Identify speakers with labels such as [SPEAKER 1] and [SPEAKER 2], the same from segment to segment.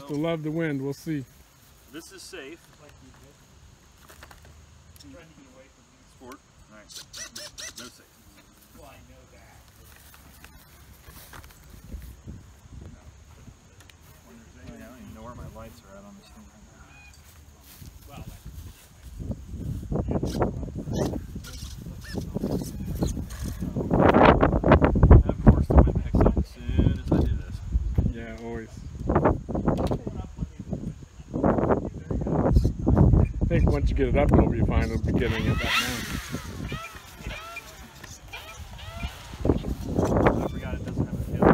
[SPEAKER 1] supposed to love the wind. We'll see.
[SPEAKER 2] This is safe. Sport. All right. No safe.
[SPEAKER 3] Well, I know that.
[SPEAKER 2] Oh, yeah, I don't even know where my lights are at on this thing right now.
[SPEAKER 3] Well, that-
[SPEAKER 2] And of course, the wind picks up as soon as I do this.
[SPEAKER 1] Yeah, always. I think once you get it up, it'll be fine. It'll be getting it back down.
[SPEAKER 2] I forgot it doesn't have a hill.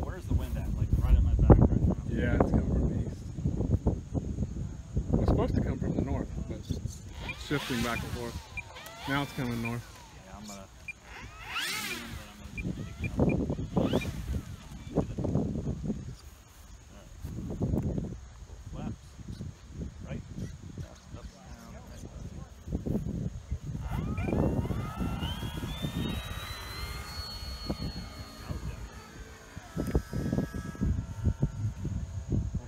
[SPEAKER 2] Where's the wind at? Like right at my back right now.
[SPEAKER 1] Yeah, it's coming from the east. It's supposed to come from the north, but it's shifting back and forth. Now it's coming north.
[SPEAKER 2] Yeah, I'm gonna. Flaps. Right. Up, up, down, right.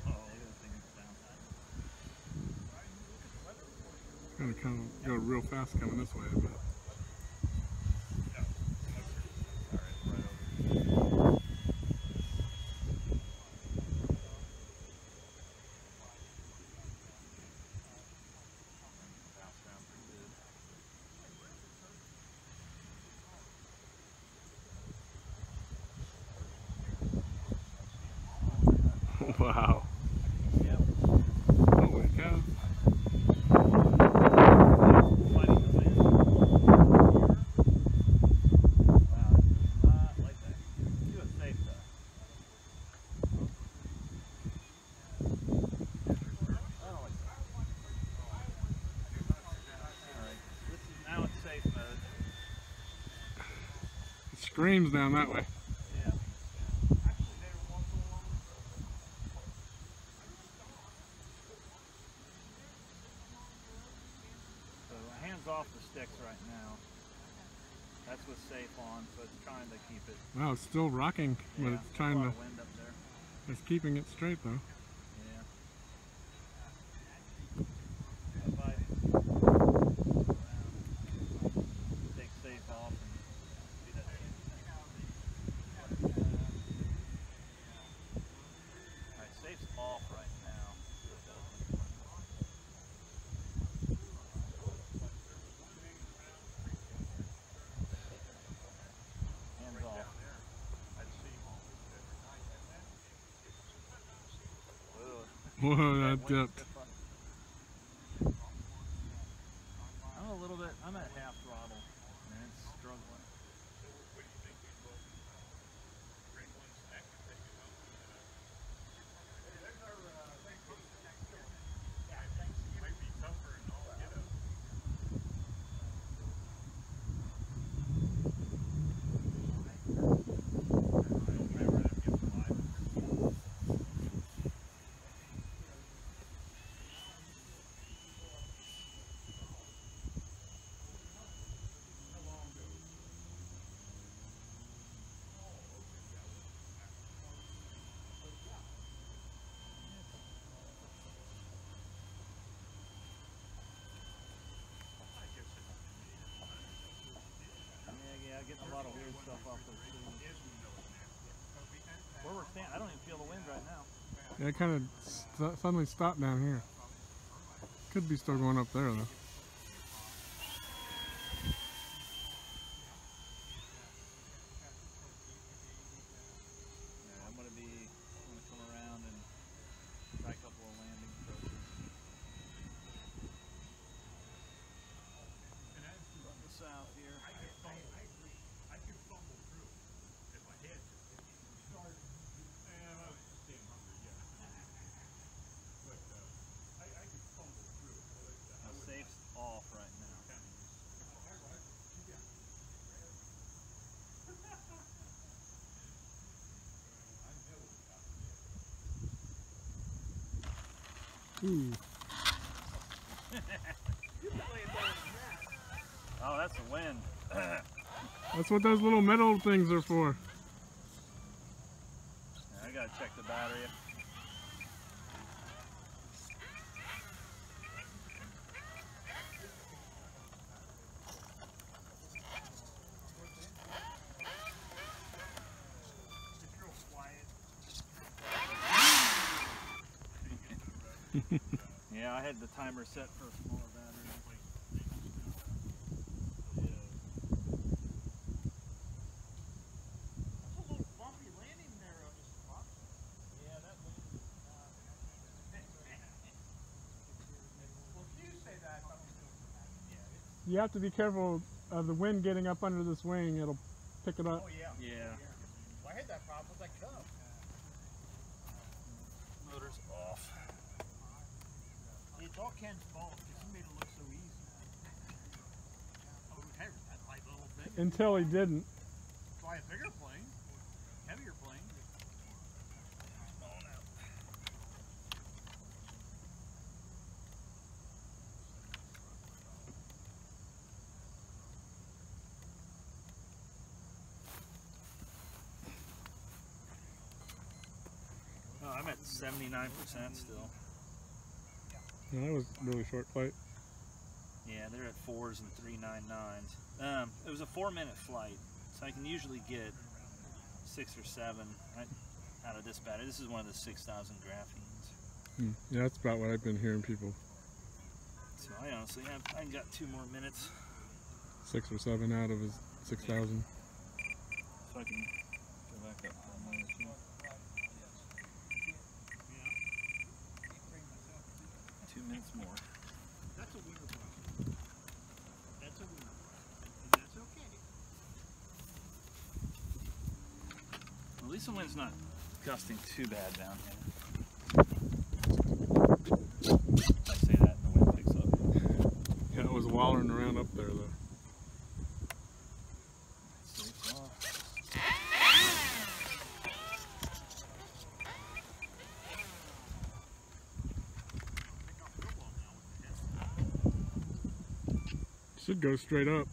[SPEAKER 2] Oh, look at the thing down.
[SPEAKER 1] It's gonna come fast coming this way, but wow. It screams down that way.
[SPEAKER 2] So hands off the sticks right now. That's with safe on, so it's trying to keep it.
[SPEAKER 1] Wow, it's still rocking, but
[SPEAKER 2] yeah,
[SPEAKER 1] it's trying to.
[SPEAKER 2] Wind up there.
[SPEAKER 1] It's keeping it straight though.
[SPEAKER 2] Yeah. If I take safe off and do that again. Alright, safe's off right now. See what that does. Hands off. Whoa.
[SPEAKER 1] Whoa, that
[SPEAKER 2] Wind's
[SPEAKER 1] dipped.
[SPEAKER 2] stiff on- I'm a little bit, I'm at half throttle, and it's struggling. Yeah, yeah, getting a lot of weird stuff off those trees. Where we're standing, I don't even feel the wind right now.
[SPEAKER 1] Yeah, it kind of st- suddenly stopped down here. Could be still going up there though.
[SPEAKER 2] Yeah, I'm gonna be, I'm gonna come around and try a couple of landing approaches. Run the south here. Now, safe's off right now.
[SPEAKER 1] Ooh.
[SPEAKER 2] Oh, that's the wind.
[SPEAKER 1] That's what those little metal things are for.
[SPEAKER 2] I gotta check the battery. Yeah, I had the timer set for a smaller battery.
[SPEAKER 1] That's a little bumpy landing there on this spot.
[SPEAKER 2] Yeah, that
[SPEAKER 1] Well, if you say that, I'm
[SPEAKER 4] You have to be careful of uh, the wind getting up under this wing. It'll pick it up.
[SPEAKER 1] Oh, yeah.
[SPEAKER 2] Yeah.
[SPEAKER 1] Well, I had that problem with that Cub.
[SPEAKER 2] Motor's off.
[SPEAKER 1] It's all Ken's fault because he made it look so easy. Oh, hey, that light little thing.
[SPEAKER 4] Until he didn't.
[SPEAKER 1] Fly a bigger plane, heavier plane.
[SPEAKER 2] Oh, I'm at 79% still.
[SPEAKER 4] No, that was a really short flight.
[SPEAKER 2] Yeah, they're at fours and three nine nines. Um, it was a four minute flight, so I can usually get six or seven right, out of this battery. This is one of the 6,000 graphenes.
[SPEAKER 4] Hmm. Yeah, that's about what I've been hearing people.
[SPEAKER 2] So I honestly have, I got two more minutes,
[SPEAKER 4] Six or seven out of his 6,000.
[SPEAKER 2] so I can go back up. to minus two. Two minutes more.
[SPEAKER 1] That's a winner problem. That's a winner. And that's okay.
[SPEAKER 2] At least the wind's not gusting too bad down here. I say that and the wind picks up.
[SPEAKER 4] Yeah, it was wallering around up there though.
[SPEAKER 2] Safe off.
[SPEAKER 4] Should go straight up.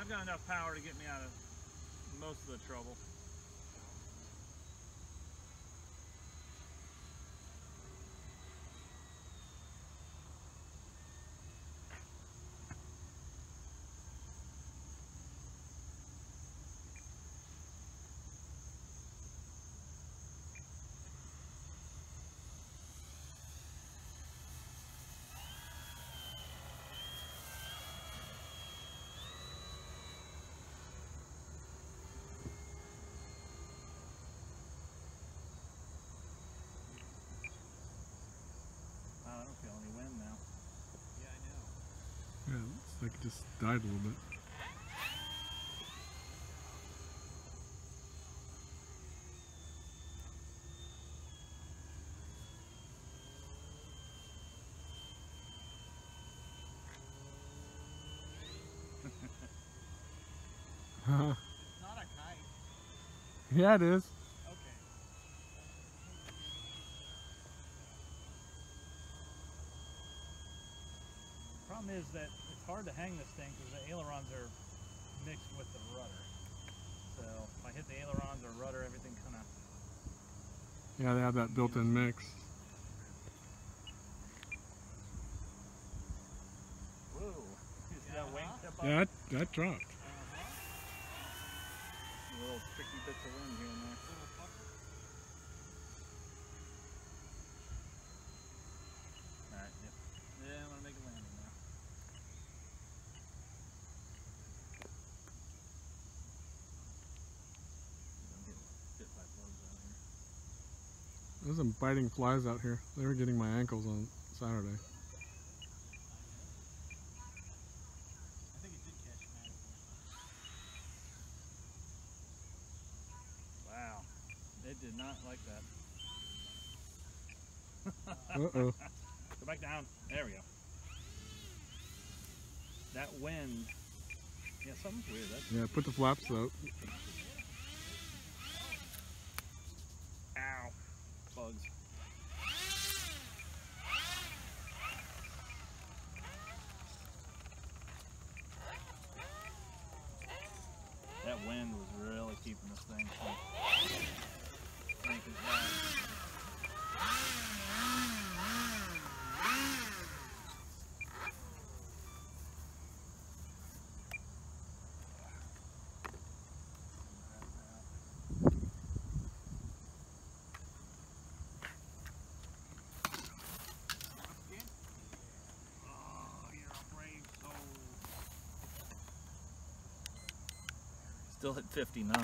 [SPEAKER 2] I've got enough power to get me out of most of the trouble. Wow, I don't feel any wind now.
[SPEAKER 1] Yeah, I know.
[SPEAKER 4] Yeah, it's like it just died a little bit. Haha.
[SPEAKER 1] It's not a kite.
[SPEAKER 4] yeah, it is.
[SPEAKER 1] Okay.
[SPEAKER 2] Problem is that it's hard to hang this thing because the ailerons are mixed with the rudder. So if I hit the ailerons or rudder, everything kind of
[SPEAKER 4] Yeah, they have that built-in mix.
[SPEAKER 2] whoa. See that wing tip up?
[SPEAKER 4] Yeah, that, that dropped. Uh-huh.
[SPEAKER 2] Little tricky bits of wind here and there. Alright, yep. Yeah, I'm gonna make a landing now. I'm getting bit by bugs out here.
[SPEAKER 4] There's some biting flies out here. They were getting my ankles on Saturday.
[SPEAKER 1] I think it did catch Matt.
[SPEAKER 2] Wow. It did not like that.
[SPEAKER 4] Uh-oh.
[SPEAKER 2] Go back down. There we go. That wind. Yeah, something's weird. That's
[SPEAKER 4] Yeah, put the flaps out.
[SPEAKER 2] Still hit 59.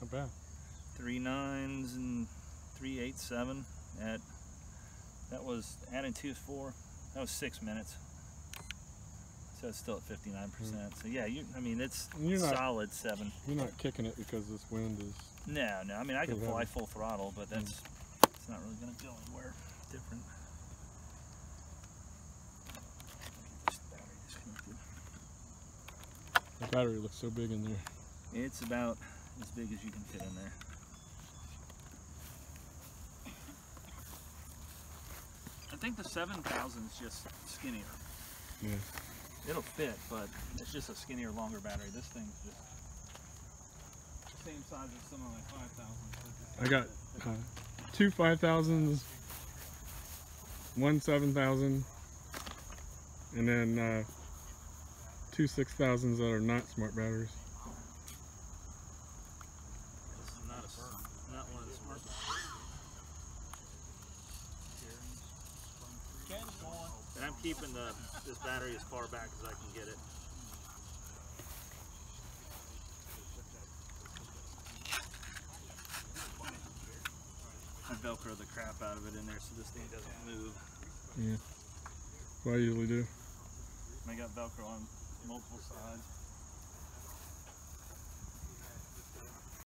[SPEAKER 1] Not bad.
[SPEAKER 2] Three nines and three eight seven at that was adding two is four. That was six minutes. So it's still at 59 hmm. percent. So yeah, you. I mean, it's
[SPEAKER 1] you're not-
[SPEAKER 2] solid seven.
[SPEAKER 1] You're not kicking it because this wind is.
[SPEAKER 2] No, no. I mean, I can fly full throttle, but hmm. that's it's not really going to go anywhere different. This battery disconnected.
[SPEAKER 1] The battery looks so big in there.
[SPEAKER 2] It's about as big as you can fit in there. I think the 7000 is just skinnier.
[SPEAKER 1] Yeah.
[SPEAKER 2] It'll fit, but it's just a skinnier, longer battery. This thing's just the same size as some of my 5000.
[SPEAKER 1] I got uh, two five thousands, one seven thousand, and then uh, two six thousands that are not smart batteries.
[SPEAKER 2] This is not, a, s- not one of the smart batteries. And I'm keeping the this battery as far back as I can get it. I velcro the crap out of it in there so this thing doesn't move.
[SPEAKER 1] Yeah. What I usually do.
[SPEAKER 2] I got velcro on não vou sair.